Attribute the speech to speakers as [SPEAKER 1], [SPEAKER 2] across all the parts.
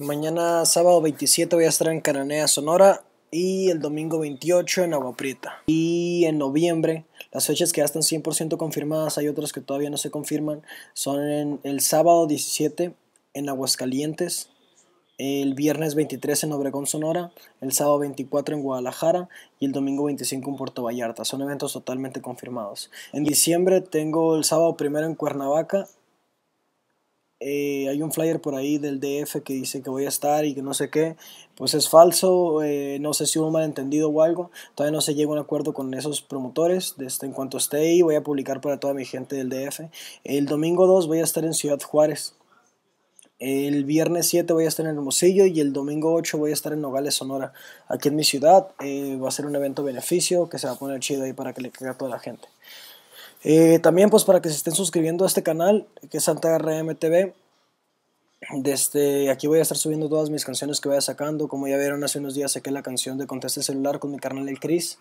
[SPEAKER 1] Mañana sábado 27 voy a estar en Cananea, Sonora. Y el domingo 28 en Agua Prieta. Y en noviembre, las fechas que ya están 100% confirmadas, hay otras que todavía no se confirman, son en el sábado 17 en Aguascalientes, el viernes 23 en Obregón, Sonora, el sábado 24 en Guadalajara y el domingo 25 en Puerto Vallarta. Son eventos totalmente confirmados. En diciembre tengo el sábado primero en Cuernavaca eh, hay un flyer por ahí del DF que dice que voy a estar y que no sé qué, pues es falso, eh, no sé si hubo un malentendido o algo, todavía no se llega a un acuerdo con esos promotores, desde en cuanto esté ahí voy a publicar para toda mi gente del DF. El domingo 2 voy a estar en Ciudad Juárez, el viernes 7 voy a estar en Hermosillo y el domingo 8 voy a estar en Nogales, Sonora, aquí en mi ciudad, eh, va a ser un evento beneficio que se va a poner chido ahí para que le caiga a toda la gente. Eh, también pues para que se estén suscribiendo a este canal, que es Santa RMTV. Desde aquí voy a estar subiendo todas mis canciones que vaya sacando. Como ya vieron hace unos días saqué la canción de Conteste Celular con mi carnal El Cris.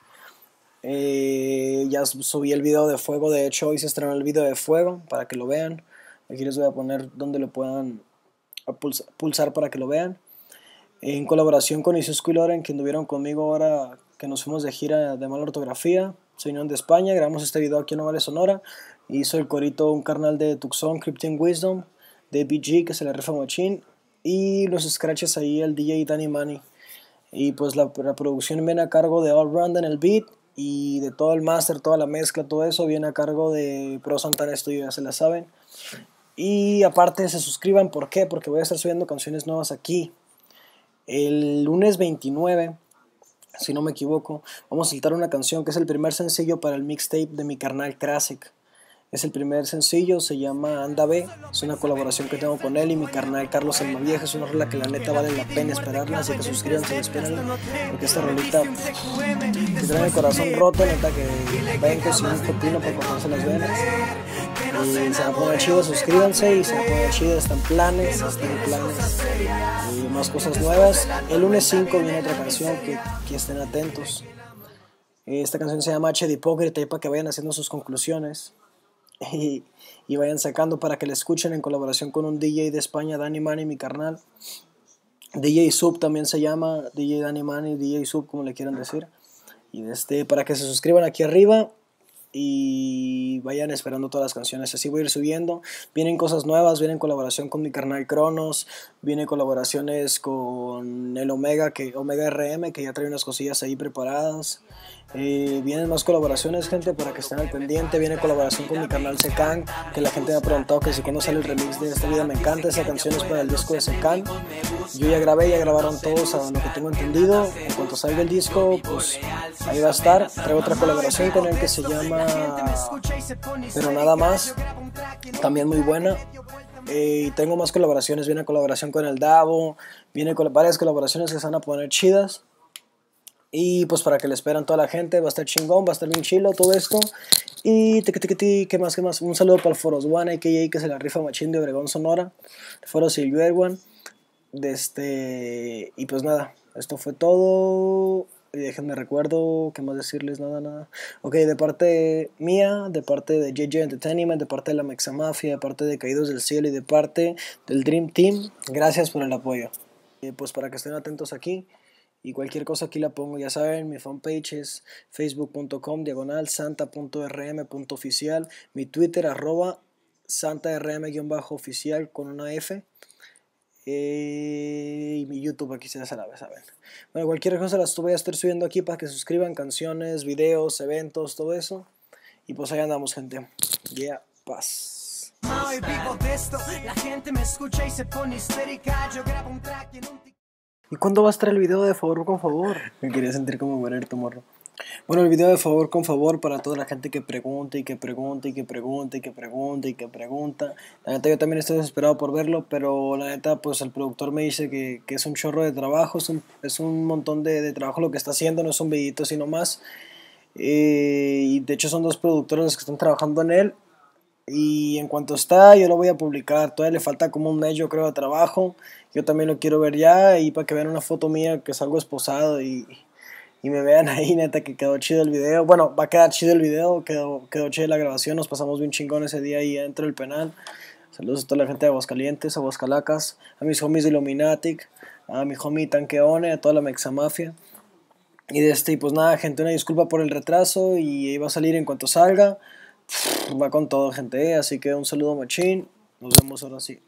[SPEAKER 1] Eh, ya subí el video de Fuego, de hecho hoy se estrenó el video de Fuego para que lo vean. Aquí les voy a poner donde lo puedan pulsar para que lo vean. En colaboración con Isusco y Loren, que anduvieron conmigo ahora que nos fuimos de gira de mala ortografía soy de España, grabamos este video aquí en Novales Sonora. Hizo el corito un carnal de Tucson, Cryptic Wisdom, de BG, que se le refa. Y los scratches ahí, el DJ Danny Money. Y pues la, producción viene a cargo de All Round en el beat. Y de todo el master, toda la mezcla, todo eso viene a cargo de Pro Santana Studio, ya se la saben. Y aparte se suscriban, ¿por qué? Porque voy a estar subiendo canciones nuevas aquí. El lunes 29 si no me equivoco, vamos a soltar una canción que es el primer sencillo para el mixtape de mi carnal Classic. Es el primer sencillo, se llama Anda B, es una colaboración que tengo con él y mi carnal Carlos Almavieja, es una rola que la neta vale la pena esperarla, así que suscríbanse espérenla, porque esta rolita que trae el corazón roto, neta que ven que si un pepino para cortarse las venas. Va a poner chido, suscríbanse y a poner chido, están planes, están planes y más cosas nuevas. El lunes 5 viene otra canción que, que estén atentos. Esta canción se llama H de Hipócrita y para que vayan haciendo sus conclusiones y, y, vayan sacando para que la escuchen en colaboración con un DJ de España, Danny Money, mi carnal. DJ Sub también se llama, DJ Danny Money, DJ Sub, como le quieran decir. Y este, para que se suscriban aquí arriba y vayan esperando todas las canciones. Así voy a ir subiendo. Vienen cosas nuevas, vienen colaboración con mi carnal Cronos, vienen colaboraciones con el Omega, que, Omega RM, que ya trae unas cosillas ahí preparadas. Eh, vienen más colaboraciones, gente, para que estén al pendiente. Viene colaboración con mi canal Secan, que la gente me ha preguntado que si no sale el remix de esta vida. Me encanta esa canción, es para el disco de Secan. Yo ya grabé, ya grabaron todos a lo que tengo entendido. En cuanto salga el disco, pues ahí va a estar. Traigo otra colaboración con él que se llama Pero Nada Más, también muy buena. Eh, y tengo más colaboraciones, viene colaboración con el Davo, viene con varias colaboraciones que se van a poner chidas. Y pues para que le esperan toda la gente, va a estar chingón, va a estar bien chilo todo esto. Y ¿qué más, qué más? Un saludo para el Foros One, AKA que se la rifa machín de Obregón Sonora, el Foro Silvio Erwan. De este, y pues nada, esto fue todo. Y déjenme recuerdo, ¿qué más decirles? Nada, nada. Ok, de parte mía, de parte de JJ Entertainment, de parte de la Mexa Mafia, de parte de Caídos del Cielo y de parte del Dream Team, gracias por el apoyo. Y pues para que estén atentos aquí. Y cualquier cosa aquí la pongo, ya saben, mi fanpage es facebook.com diagonal santa.rm.oficial, mi Twitter arroba santarm-oficial con una F. Eh, y mi YouTube aquí se la saben. Bueno, cualquier cosa las voy a estar subiendo aquí para que suscriban canciones, videos, eventos, todo eso. Y pues ahí andamos, gente. Yeah, paz. Y se pone histérica. Yo grabo un track en un ¿Y cuándo va a estar el video de favor con favor? Me quería sentir como tu Morro. Bueno, el video de favor con favor para toda la gente que pregunta y que pregunta y que pregunta y que pregunta y que pregunta. La neta yo también estoy desesperado por verlo, pero la neta pues el productor me dice que, que es un chorro de trabajo, es un, es un montón de, de, trabajo lo que está haciendo, no es un videito sino más. Eh, y de hecho son dos productores los que están trabajando en él. Y en cuanto está, yo lo voy a publicar. Todavía le falta como un mes, yo creo, de trabajo. Yo también lo quiero ver ya. Y para que vean una foto mía que salgo esposado y, y me vean ahí, neta, que quedó chido el video. Bueno, va a quedar chido el video. Quedó, quedó chido la grabación. Nos pasamos bien chingón ese día ahí dentro del penal. Saludos a toda la gente de Aguascalientes, Aguascalacas, a mis homies de Illuminatic, a mi homie Tanqueone, a toda la Mexamafia. Y de este, pues nada, gente, una disculpa por el retraso y va a salir en cuanto salga. Va con todo, gente, así que un saludo machín. Nos vemos ahora sí.